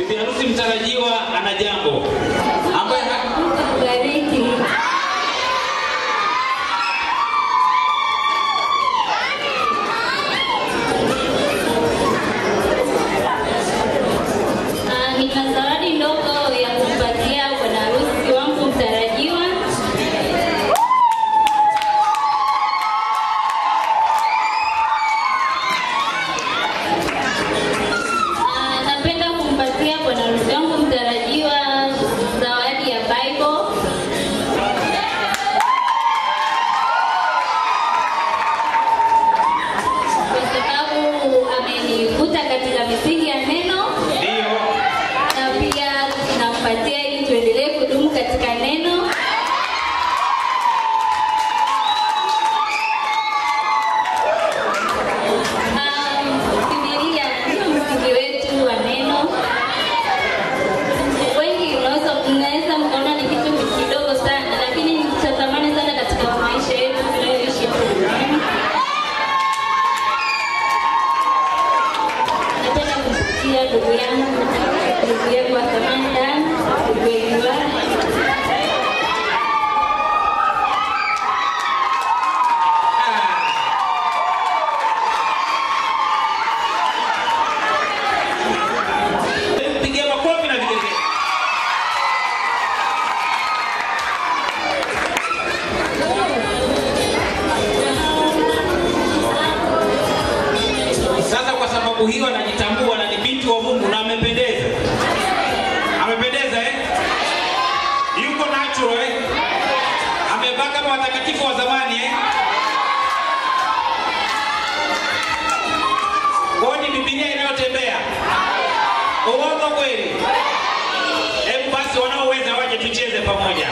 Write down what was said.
Bibi harusi mtarajiwa ana jambo. watakatifu wa zamani eh? Kwani Biblia inayotembea uongo kweli? Hebu basi wanaoweza waje tucheze pamoja.